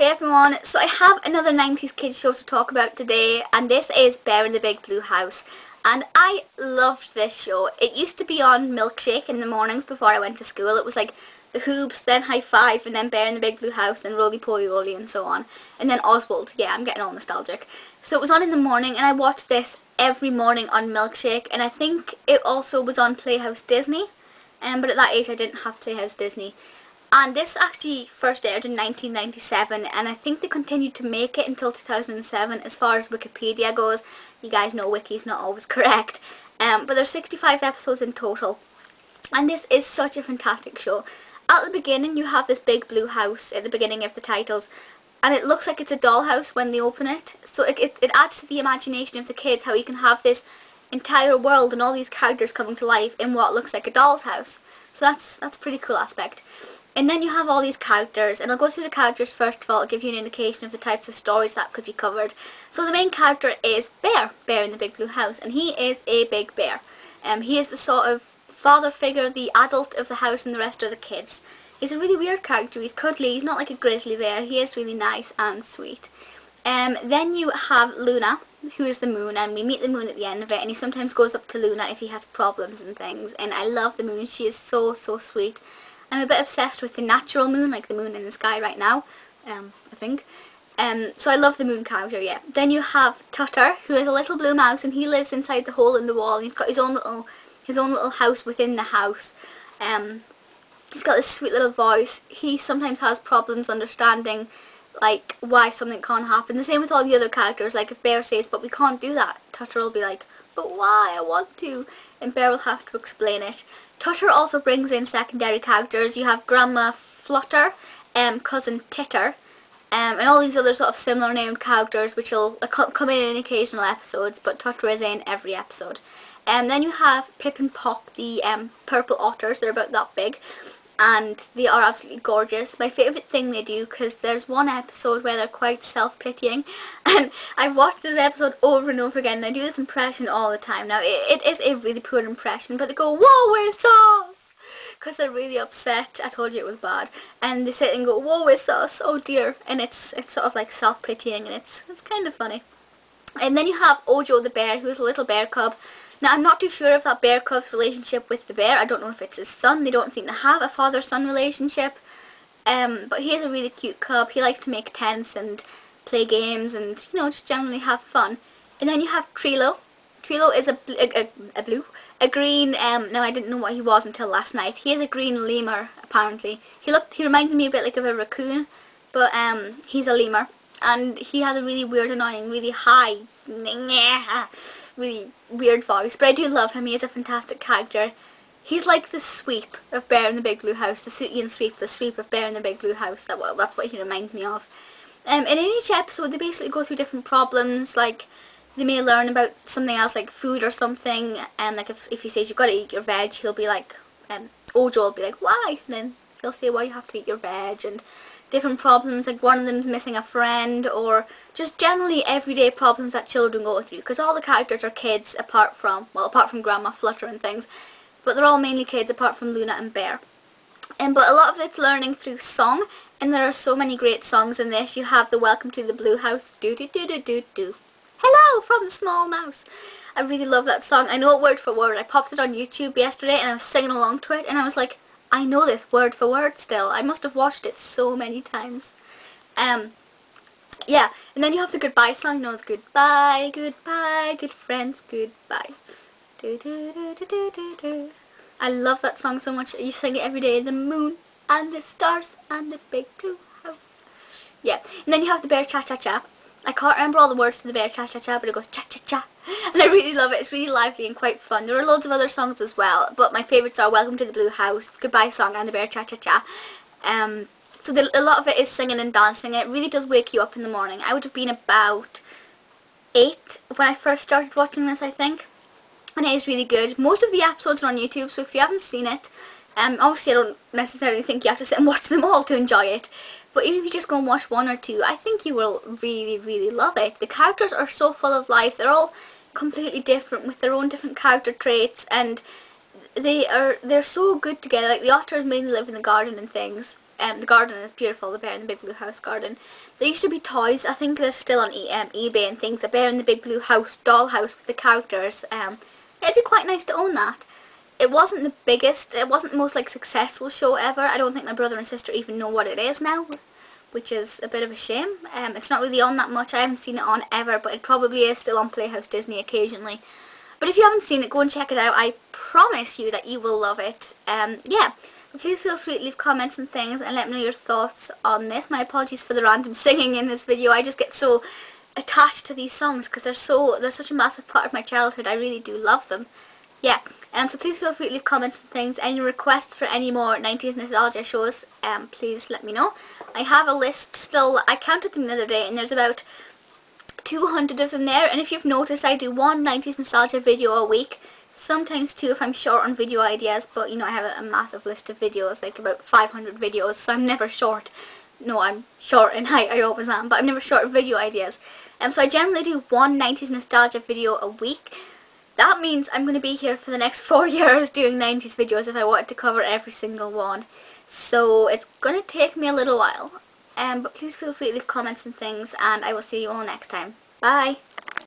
Hey everyone, so I have another 90s kids show to talk about today and this is Bear in the Big Blue House and I loved this show. It used to be on Milkshake in the mornings before I went to school. It was like the Hoobs, then High Five and then Bear in the Big Blue House and Roly Poly Roly and so on. And then Oswald, yeah I'm getting all nostalgic. So it was on in the morning and I watched this every morning on Milkshake and I think it also was on Playhouse Disney um, but at that age I didn't have Playhouse Disney. And this actually first aired in 1997 and I think they continued to make it until 2007 as far as Wikipedia goes. You guys know Wiki's not always correct. Um, but there's 65 episodes in total. And this is such a fantastic show. At the beginning you have this big blue house at the beginning of the titles and it looks like it's a dollhouse when they open it. So it, it, it adds to the imagination of the kids how you can have this entire world and all these characters coming to life in what looks like a doll's house. So that's that's a pretty cool aspect. And then you have all these characters, and I'll go through the characters first of all, I'll give you an indication of the types of stories that could be covered. So the main character is Bear, Bear in the Big Blue House, and he is a big bear. Um, he is the sort of father figure, the adult of the house and the rest of the kids. He's a really weird character, he's cuddly, he's not like a grizzly bear, he is really nice and sweet. Um, then you have Luna, who is the moon, and we meet the moon at the end of it, and he sometimes goes up to Luna if he has problems and things, and I love the moon, she is so, so sweet. I'm a bit obsessed with the natural moon, like the moon in the sky right now, um, I think. Um, so I love the moon character, yeah. Then you have Tutter, who is a little blue mouse, and he lives inside the hole in the wall, and he's got his own little, his own little house within the house. Um, he's got this sweet little voice. He sometimes has problems understanding, like, why something can't happen. The same with all the other characters, like if Bear says, but we can't do that, Tutter will be like, but why? I want to. And Bear will have to explain it. Tutter also brings in secondary characters. You have Grandma Flutter, um, Cousin Titter, um, and all these other sort of similar named characters which will come in in occasional episodes, but Tutter is in every episode. And um, then you have Pip and Pop, the um, purple otters. They're about that big and they are absolutely gorgeous. My favourite thing they do, because there's one episode where they're quite self-pitying, and I've watched this episode over and over again, and I do this impression all the time. Now, it, it is a really poor impression, but they go, Woe is us! Because they're really upset. I told you it was bad. And they sit and go, Woe is us! Oh dear. And it's it's sort of like self-pitying, and it's, it's kind of funny. And then you have Ojo the bear, who's a little bear cub, now, I'm not too sure of that bear cub's relationship with the bear. I don't know if it's his son. They don't seem to have a father-son relationship. Um, but he is a really cute cub. He likes to make tents and play games and, you know, just generally have fun. And then you have Treelo. Treelo is a, a, a, blue, a green, um, no I didn't know what he was until last night. He is a green lemur, apparently. He looked, he reminds me a bit like of a raccoon, but um, he's a lemur. And he has a really weird, annoying, really high, really weird voice, but I do love him. He is a fantastic character. He's like the sweep of Bear in the Big Blue House, the Sooty and Sweep, the sweep of Bear in the Big Blue House. That, well, that's what he reminds me of. Um, and in each episode, they basically go through different problems, like they may learn about something else, like food or something, and like if, if he says you've got to eat your veg, he'll be like, um, Ojo will be like, why? And then he'll say, well, you have to eat your veg, and different problems, like one of them's missing a friend, or just generally everyday problems that children go through, because all the characters are kids apart from, well, apart from Grandma Flutter and things, but they're all mainly kids apart from Luna and Bear. And but a lot of it's learning through song, and there are so many great songs in this. You have the Welcome to the Blue House, do do do do do do. Hello from the small mouse. I really love that song. I know it word for word. I popped it on YouTube yesterday and I was singing along to it and I was like, I know this word for word still. I must have watched it so many times. Um, yeah, and then you have the goodbye song, you know, the goodbye, goodbye, good friends, goodbye. Do, do, do, do, do, do. I love that song so much. You sing it every day. The moon and the stars and the big blue house. Yeah, and then you have the bear cha-cha-cha. I can't remember all the words to the bear cha-cha-cha, but it goes cha-cha-cha. And I really love it. It's really lively and quite fun. There are loads of other songs as well, but my favourites are Welcome to the Blue House, Goodbye Song, and the bear cha-cha-cha. Um, so the, a lot of it is singing and dancing. It really does wake you up in the morning. I would have been about 8 when I first started watching this, I think. And it is really good. Most of the episodes are on YouTube, so if you haven't seen it, um, obviously I don't necessarily think you have to sit and watch them all to enjoy it. But even if you just go and watch one or two, I think you will really, really love it. The characters are so full of life. They're all completely different with their own different character traits and they are they're so good together. Like the otters mainly live in the garden and things. Um, the garden is beautiful, the Bear in the Big Blue House garden. There used to be toys, I think they're still on e um, eBay and things, a Bear in the Big Blue House dollhouse with the characters. Um, it'd be quite nice to own that. It wasn't the biggest, it wasn't the most like successful show ever. I don't think my brother and sister even know what it is now, which is a bit of a shame. Um, it's not really on that much, I haven't seen it on ever, but it probably is still on Playhouse Disney occasionally. But if you haven't seen it, go and check it out. I promise you that you will love it. Um, yeah, please feel free to leave comments and things and let me know your thoughts on this. My apologies for the random singing in this video. I just get so attached to these songs because they're so they're such a massive part of my childhood. I really do love them. Yeah, um, so please feel free to leave comments and things. Any requests for any more 90s nostalgia shows, um, please let me know. I have a list still, I counted them the other day and there's about 200 of them there. And if you've noticed I do one 90s nostalgia video a week sometimes two if I'm short on video ideas but you know I have a, massive list of videos like about 500 videos so I'm never short. No I'm short in height I always am but I'm never short of video ideas. Um, so I generally do one 90s nostalgia video a week that means I'm going to be here for the next four years doing 90s videos if I wanted to cover every single one so it's going to take me a little while um, but please feel free to leave comments and things and I will see you all next time. Bye!